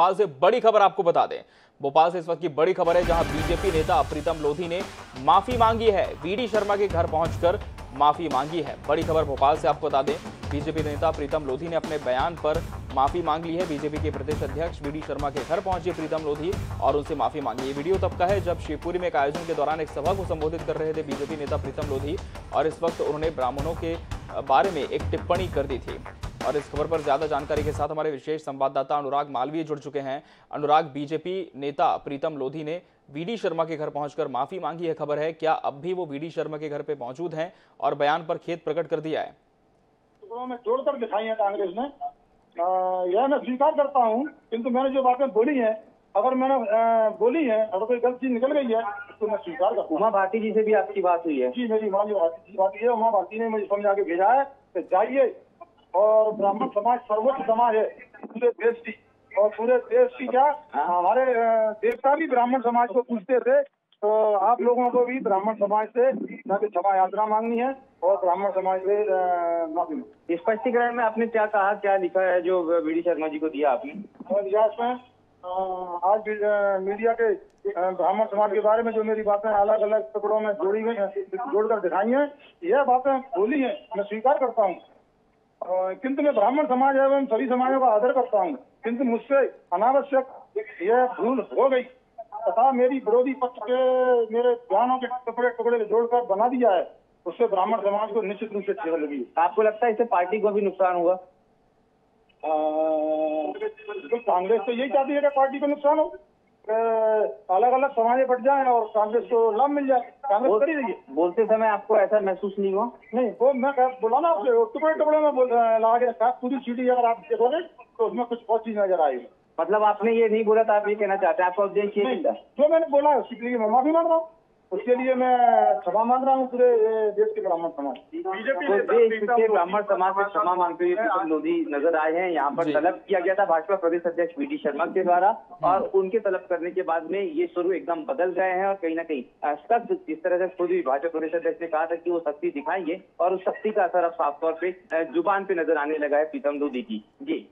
भोपाल से बड़ी खबर आपको बता दें। भोपाल से इस वक्त की बड़ी खबर है जहाँ बीजेपी नेता प्रीतम लोधी ने माफ़ी मांगी है। वीडी शर्मा के घर पहुंचकर माफ़ी मांगी है। बड़ी खबर भोपाल से आपको बता दें, बीजेपी नेता प्रीतम लोधी ने अपने बयान पर माफ़ी मांग ली है। बीजेपी के प्रदेश अध्यक्ष वीडी शर्मा के घर पहुँचे प्रीतम लोधी और उनसे माफ़ी मांगी ये वीडियो तब का है, जब शिवपुरी में एक आयोजन के दौरान एक सभा को संबोधित कर रहे थे बीजेपी नेता प्रीतम लोधी और इस वक्त उन्होंने ब्राह्मणों के बारे में एक टिप्पणी कर दी थी। और इस खबर पर ज़्यादा जानकारी के साथ हमारे विशेष संवाददाता अनुराग मालवीय जुड़ चुके हैं। अनुराग बीजेपी नेता प्रीतम लोधी ने वीडी शर्मा के घर पहुंचकर माफ़ी मांगी है खबर है। क्या अब भी वो वीडी शर्मा के घर पे मौजूद हैं और बयान पर खेत प्रकट कर दिया है? टुकड़ों में जोड़कर दिखाई है कांग्रेस ने आ, यह मैं स्वीकार करता हूँ किंतु मैंने जो बातें बोली हैं अगर मैंने बोली है अगर कोई गलत चीज़ निकल गई है तो मैं स्वीकार करता हूँ। उमा भारती जी से भी आपकी बात हुई है। जी मेरी माँ जो भारती भारती है उमा भारती ने मुझे समझा के भेजा है जाइए और ब्राह्मण समाज सर्वोच्च समाज है। पूरे देश की और पूरे देश की क्या? हमारे देवता भी ब्राह्मण समाज को पूछते थे। तो आप लोगों को भी ब्राह्मण समाज से क्षमा यात्रा मांगनी है और ब्राह्मण समाज से माफ़ी स्पष्टीकरण में आपने क्या कहा क्या लिखा है जो वीडी शर्मा जी को दिया आपने? और इतिहास में आज मीडिया के ब्राह्मण समाज के बारे में जो मेरी बातें अलग अलग टुकड़ों में जोड़ी गई हैं, जोड़कर दिखाई हैं यह बातें बोली हैं मैं स्वीकार करता हूँ। किंतु मैं ब्राह्मण समाज एवं सभी समाजों का आदर करता हूँ। किंतु मुझसे अनावश्यक यह भूल हो गई। तथा मेरी विरोधी पक्ष के मेरे बयानों के टुकड़े टुकड़े जोड़कर बना दिया है। उससे ब्राह्मण समाज को निश्चित रूप से ठेस लगी। आपको लगता है इससे पार्टी को भी नुकसान हुआ? बिल्कुल कांग्रेस तो यही चाहती है कि पार्टी को नुकसान हो। अलग अलग समाजें बट जाए और कांग्रेस को लाभ मिल जाए। कांग्रेस करी रही है बोलते समय आपको ऐसा महसूस नहीं हुआ? नहीं वो मैं बोला ना आपसे टुकड़े टुकड़े में बोल ला के रखा पूरी सीढ़ी अगर आप देखोगे तो उसमें कुछ बहुत चीज़ नज़र आएगी। मतलब आपने ये नहीं बोला था आप ये कहना चाहते हैं आपका उद्देश्य जो मैंने बोला है उसके लिए मैं माफ़ी मांग रहा हूँ। उसके लिए मैं क्षमा मांग रहा हूँ पूरे देश के ब्राह्मण समाज तो देश के ब्राह्मण समाज से क्षमा मांगते हुए प्रीतम लोधी नज़र आए हैं। यहाँ पर तलब किया गया था भाजपा प्रदेश अध्यक्ष वी डी शर्मा के द्वारा और उनके तलब करने के बाद में ये स्वरूप एकदम बदल गए हैं और कहीं ना कहीं सख्त जिस तरह से खुद भी भाजपा प्रदेश अध्यक्ष ने कहा था कि वो सख्ती दिखाएँगे और उस सख्ती का असर अब साफ़ तौर पर ज़ुबान पे नज़र आने लगा है प्रीतम लोधी की। जी।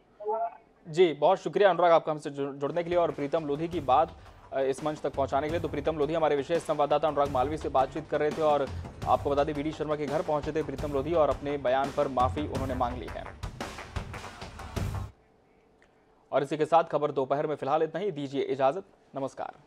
जी बहुत शुक्रिया अनुराग आपका हमसे जुड़ने के लिए और प्रीतम लोधी की बात इस मंच तक पहुँचाने के लिए। तो प्रीतम लोधी हमारे विशेष संवाददाता अनुराग मालवी से बातचीत कर रहे थे और आपको बता दें वीडी शर्मा के घर पहुँचे थे प्रीतम लोधी और अपने बयान पर माफ़ी उन्होंने मांग ली है। और इसी के साथ खबर दोपहर में, फ़िलहाल इतना ही। दीजिए इजाज़त। नमस्कार।